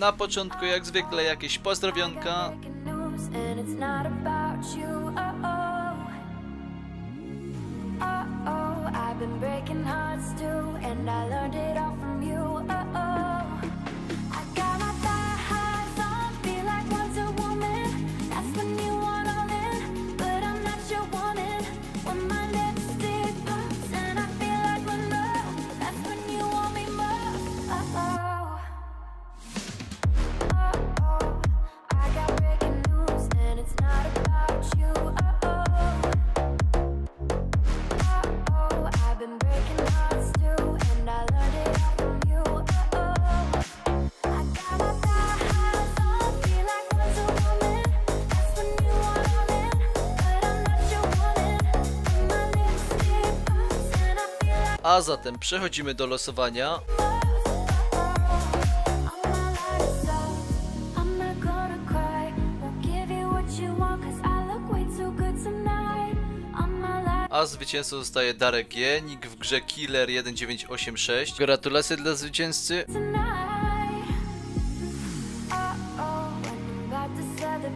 Na początku jak zwykle jakieś pozdrowionka. Uh-oh. I've been breaking hearts too, and I learned it all from you. Good tonight. I'm not like A zwycięzcą zostaje Darek G. Nick w grze Killer1986. Gratulacje dla zwycięzcy.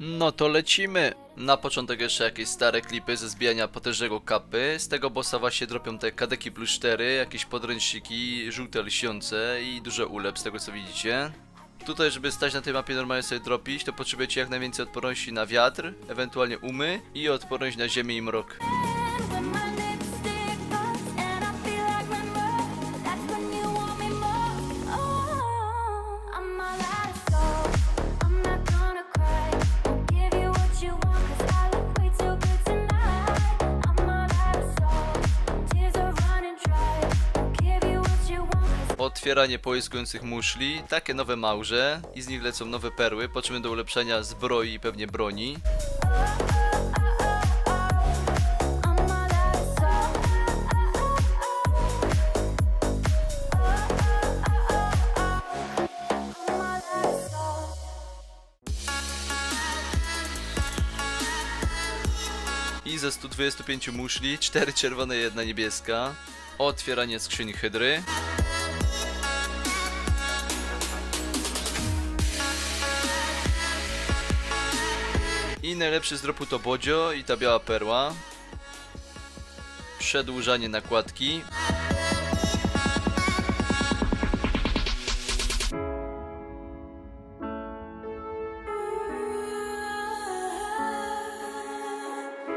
No to lecimy. Na początek jeszcze jakieś stare klipy ze zbijania potężnego kapy. Z tego bossa właśnie dropią te kadeki plus 4, jakieś podręczniki, żółte lśniące i duże ulep z tego co widzicie. Tutaj, żeby stać na tej mapie normalnie sobie dropić, to potrzebujecie jak najwięcej odporności na wiatr, ewentualnie umy i odporność na ziemię i mrok. Otwieranie połyskujących muszli, takie nowe małże i z nich lecą nowe perły, po czym do ulepszenia zbroi i pewnie broni. I ze 125 muszli, 4 czerwone, 1 niebieska. Otwieranie skrzyni hydry. Najlepszy z dropu to Bodzio i ta biała perła. Przedłużanie nakładki.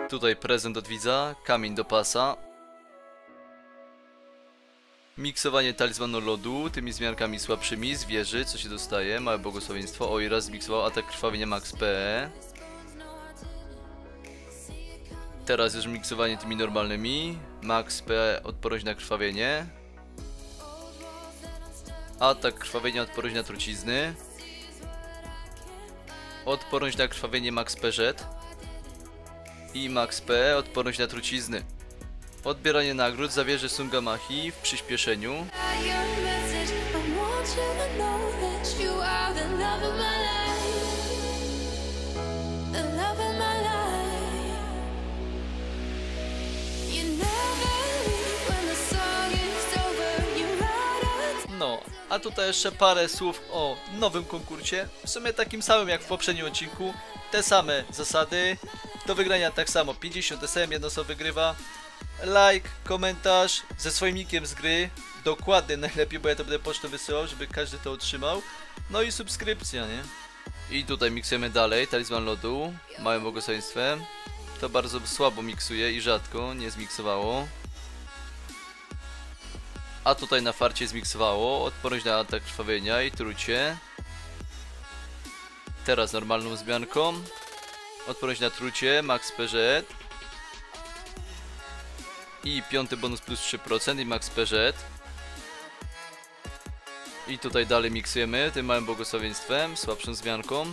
Tutaj prezent od widza, kamień do pasa. Miksowanie talizmanu lodu, tymi zmiankami słabszymi, zwierzy, co się dostaje, małe błogosławieństwo. Oj, raz zmiksował atak krwawienia max PE. Teraz już miksowanie tymi normalnymi. Max PE, odporność na krwawienie. Atak krwawienia, odporność na trucizny. Odporność na krwawienie max PZ i Max P, odporność na trucizny. Odbieranie nagród zawierze Sungamachi w przyspieszeniu. Tutaj jeszcze parę słów o nowym konkursie. W sumie takim samym jak w poprzednim odcinku. Te same zasady. Do wygrania tak samo 50 SM, jedna osoba wygrywa. Like, komentarz ze swoim nickiem z gry. Dokładnie najlepiej, bo ja to będę pocztą wysyłał, żeby każdy to otrzymał. No i subskrypcja, nie? I tutaj miksujemy dalej, talizman lodu, małym błogosławieństwem. To bardzo słabo miksuje i rzadko, nie zmiksowało. A tutaj na farcie zmiksowało odporność na atak krwawienia i trucie. Teraz normalną zmianką. Odporność na trucie, max PZ. I piąty bonus plus 3% i max PZ. I tutaj dalej miksujemy tym małym błogosławieństwem, słabszą zmianką.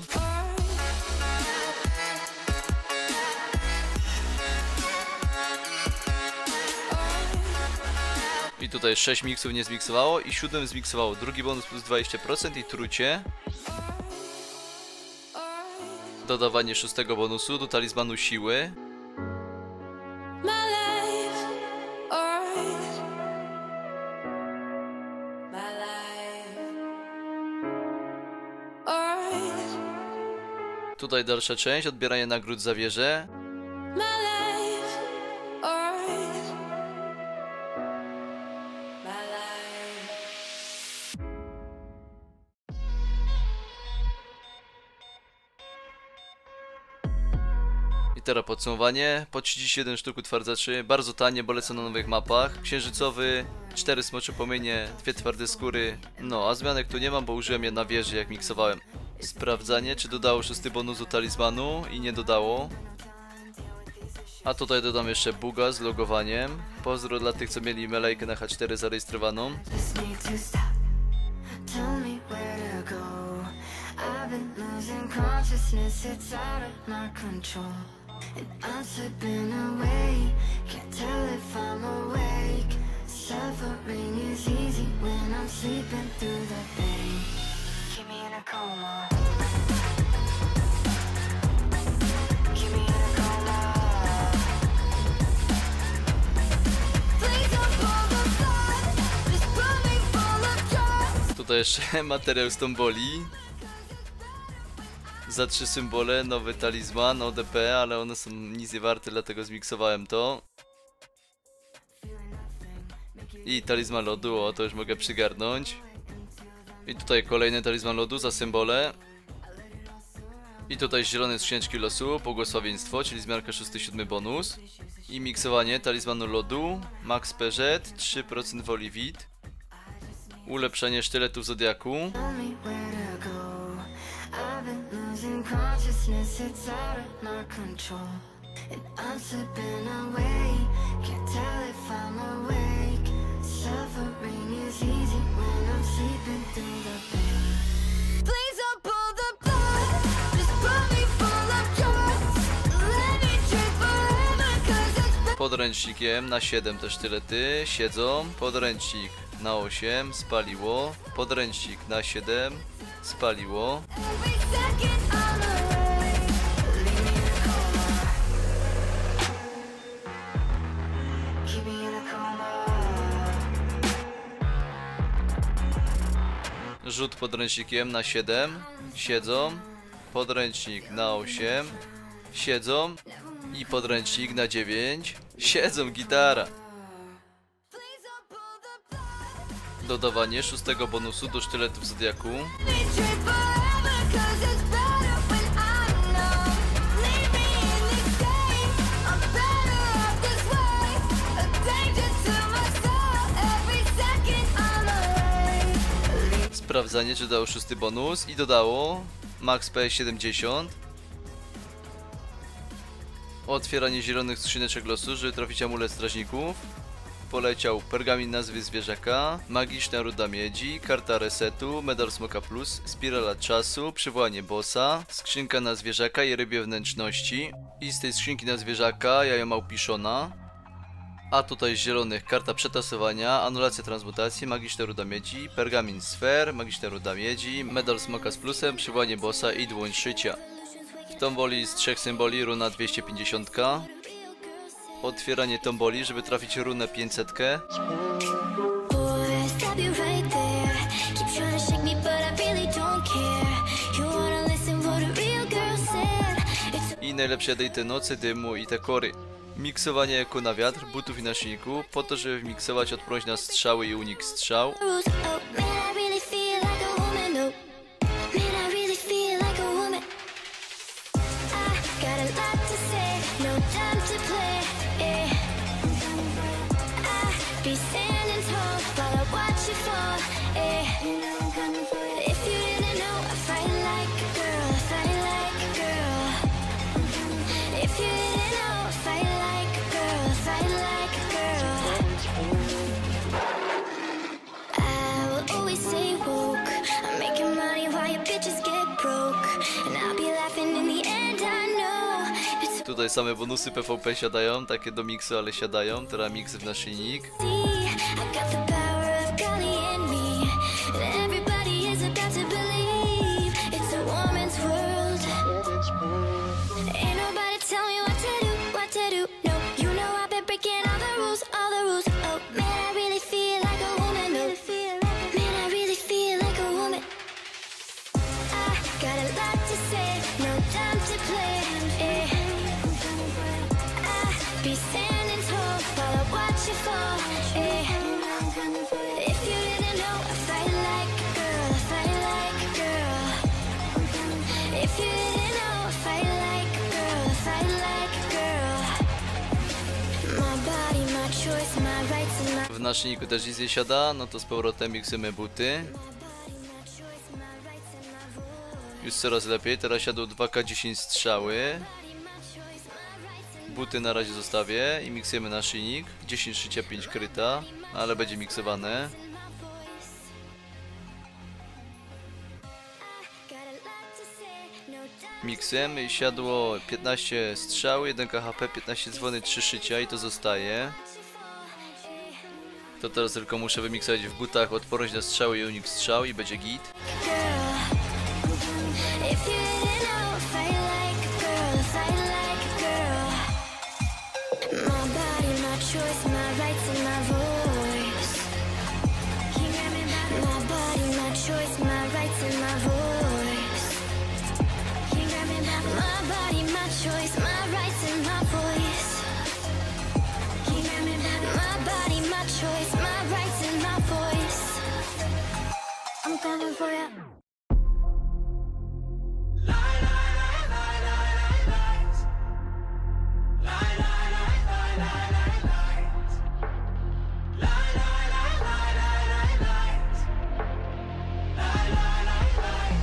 Tutaj 6 miksów nie zmiksowało i 7 zmiksowało. Drugi bonus plus 20% i trucie. Dodawanie szóstego bonusu do talizmanu siły. Tutaj dalsza część, odbieranie nagród za wieżę. Teraz podsumowanie. Po 31 sztuk utwardzaczy, bardzo tanie, bo na nowych mapach. Księżycowy, 4 smocze płomienie, dwie twarde skóry. No, a zmianek tu nie mam, bo użyłem je na wieży, jak miksowałem. Sprawdzanie, czy dodało szósty bonus do talizmanu i nie dodało. A tutaj dodam jeszcze buga z logowaniem. Pozdro dla tych, co mieli melejkę na H4 zarejestrowaną. I've been losing consciousness, it's out of my control. I'm slipping away. Can't tell if I'm awake. Suffering is easy when I'm sleeping through the pain. Keep me in a coma. Tutaj jeszcze materiał z tomboli. Za trzy symbole, nowy talizman, ODP, ale one są nic nie warte, dlatego zmiksowałem to. I talizman lodu, o to już mogę przygarnąć. I tutaj kolejny talizman lodu za symbole. I tutaj zielone skrzyneczki losu, błogosławieństwo, czyli zmiarka 6-7 bonus. I miksowanie talizmanu lodu, max PZ, 3% woli wid. Ulepszenie sztyletów Zodiaku. Consciousness, it's out of my control. And I'm slipping away. Can't tell if I'm awake. Suffering is easy when I'm sleeping through the pain. Please don't pull the plug. Just put me full of drugs. Let me drink forever, cause it's been Podręcznikiem na 7 te sztylety siedzą. Podręcznik na 8 spaliło. Podręcznik na 7 spaliło. every second Rzut podręcznikiem na 7 siedzą. Podręcznik na 8 siedzą. I podręcznik na 9 siedzą. Gitara. Dodawanie szóstego bonusu do sztyletów Zodiaku. Awake. Sprawdzanie, czy dało szósty bonus i dodało Max P 70. Otwieranie zielonych skrzyneczek losu, żeby trafić amulet strażników. Poleciał pergamin nazwy zwierzaka, magiczna ruda miedzi, karta resetu, medal smoka plus, spirala czasu, przywołanie bossa, skrzynka na zwierzaka i rybie wnętrzności. I z tej skrzynki na zwierzaka jajo małpiszona. A tutaj z zielonych karta przetasowania, anulacja transmutacji, magiczna ruda miedzi, pergamin sfer, magiczna ruda miedzi, medal smoka z plusem, przywołanie bossa i dłoń szycia. W tomboli z trzech symboli runa 250. Otwieranie tomboli, żeby trafić runę 500. Boy, stop you right there. Keep trying to shake me, but I najlepsze dej te nocy, dymu i te kory. Miksowanie jako na wiatr, butów i naszniku, po to, żeby miksować odporność na strzały i unik strzał. Tutaj same bonusy PvP siadają, takie do miksu, ale siadadą. Teraz mix w naszyjnik. Naszyjniku też nic nie siada, no to z powrotem miksujemy buty. Już coraz lepiej, teraz siadło 2K10 strzały. Buty na razie zostawię i miksujemy naszyjnik. 10 szycia, 5 kryta, ale będzie miksowane. Miksujemy i siadło 15 strzał, 1 KHP, 15 dzwony, 3 szycia i to zostaje. To teraz tylko muszę wymiksować w butach odporność na strzały i unik strzał i będzie git. Choice, my rights, and my voice. I'm coming for ya.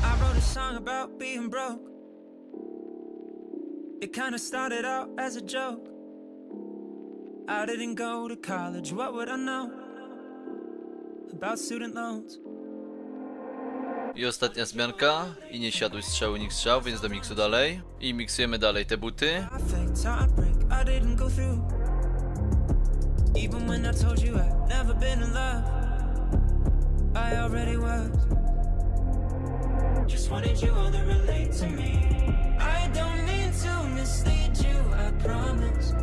I wrote a song about being broke. It kinda started out as a joke. I didn't go to college, what would I know about student loans? I ostatnia zmianka. I nie siadły strzały, nikt strzał, więc do miksu dalej. I miksujemy dalej te buty. Perfect heartbreak, I didn't go through. Even when I told you I'd never been in love, I already was. Just wanted you all to relate to me. I don't mean to mislead you, I promise.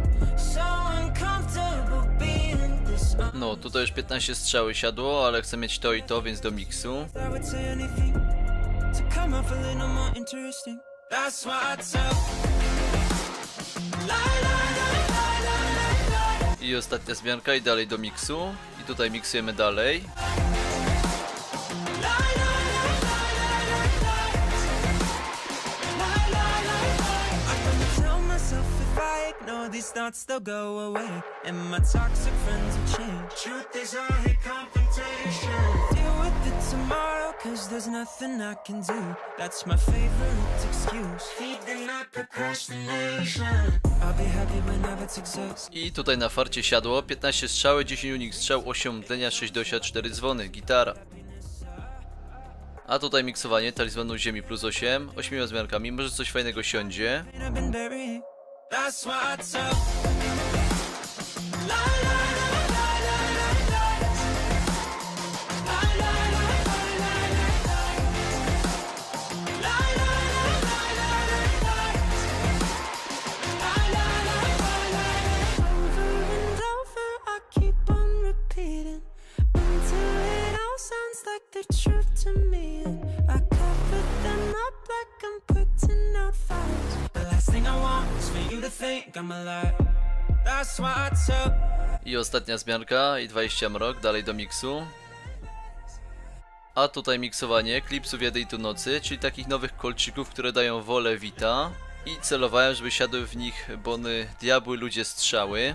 No, tutaj już 15 strzały siadło, ale chcę mieć to i to, więc do miksu. I ostatnia zmianka i dalej do miksu. I tutaj miksujemy dalej. These thoughts, they'll go away. And my toxic friends will change. Truth is, I hate confrontation. Deal with it tomorrow, cause there's nothing I can do. That's my favorite excuse. Feed the night procrastination. I'll be happy whenever it exists. I tutaj na farcie siadło 15 strzały, 10 unik strzał, 8 mdlenia, 6 dosia, 4 dzwony, gitara. A tutaj miksowanie talizmanu ziemi plus 8, 8 zmiankami, może coś fajnego siądzie. I've been buried. That's why I tell. Over I ostatnia zmianka i 20 mrok, dalej do miksu. A tutaj miksowanie klipsów jednej tu nocy, czyli takich nowych kolczyków, które dają wolę Vita. I celowałem, żeby siadły w nich bony diabły, ludzie strzały.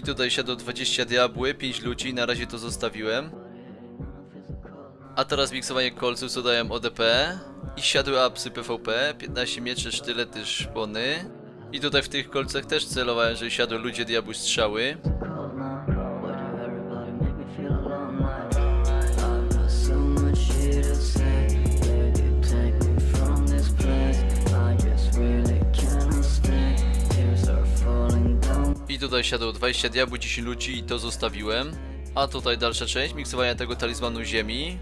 I tutaj siadło 20 diabły, 5 ludzi, na razie to zostawiłem. A teraz miksowanie kolców, co ODP. I siadły apsy PvP, 15 miecze, sztylety, szpony. I tutaj w tych kolcach też celowałem, że siadły ludzie diabły strzały. Tutaj siadło 20 diabłów, 10 ludzi i to zostawiłem. A tutaj dalsza część miksowania tego talizmanu ziemi.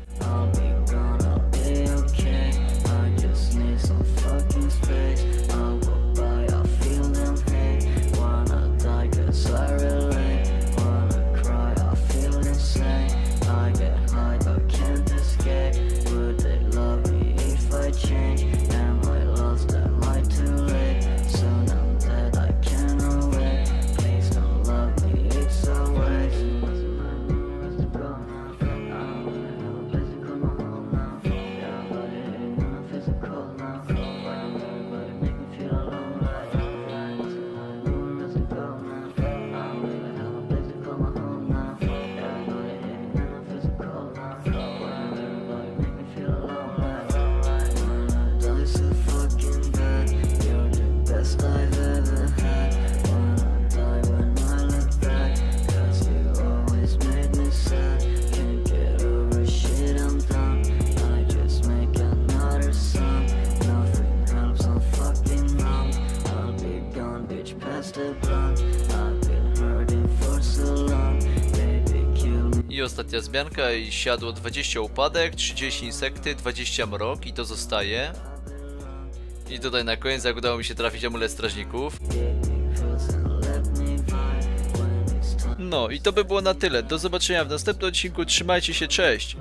I ostatnia zmianka i siadło 20 upadek, 30 insekty, 20 mrok i to zostaje. I tutaj na koniec jak udało mi się trafić amulet strażników. No i to by było na tyle. Do zobaczenia w następnym odcinku. Trzymajcie się, cześć!